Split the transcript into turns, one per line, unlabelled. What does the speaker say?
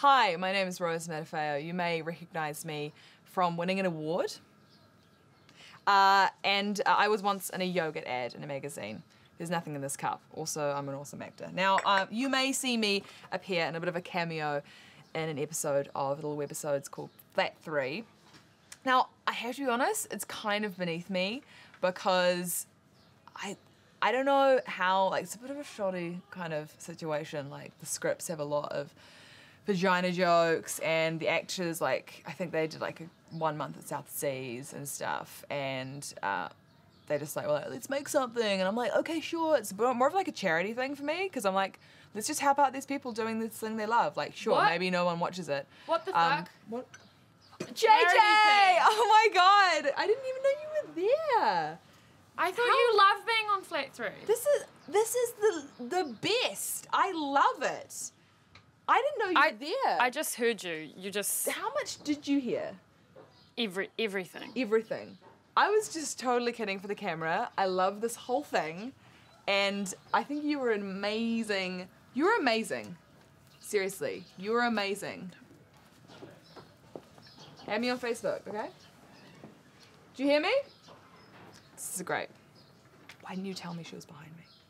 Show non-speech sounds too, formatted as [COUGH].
Hi, my name is Rose Matafeo. You may recognize me from winning an award. Uh, and uh, I was once in a yogurt ad in a magazine. There's nothing in this cup. Also, I'm an awesome actor. Now, uh, you may see me appear in a bit of a cameo in an episode of little webisodes called Flat 3. Now, I have to be honest, it's kind of beneath me because I I don't know how like it's a bit of a shoddy kind of situation. Like the scripts have a lot of vagina jokes and the actors like I think they did like a one month at South Seas and stuff and uh, they just like, well, let's make something. And I'm like, okay, sure. It's more of like a charity thing for me because I'm like, let's just help out these people doing this thing they love. Like, sure,
What?
maybe no one watches it.
What the
Um,
fuck?
What? JJ! [LAUGHS] Oh my god! I didn't even know you were there.
I thought
How-
you loved being on Flat 3.
This is this is the the best. I love it. I didn't know you
I-
were there.
I just heard you. You just
How much did you hear?
every everything.
Everything. I was just totally kidding for the camera. I love this whole thing, and I think you were amazing. You were amazing. Seriously, you were amazing. Add me on Facebook, okay? Do you hear me? This is great. Why didn't you tell me she was behind me?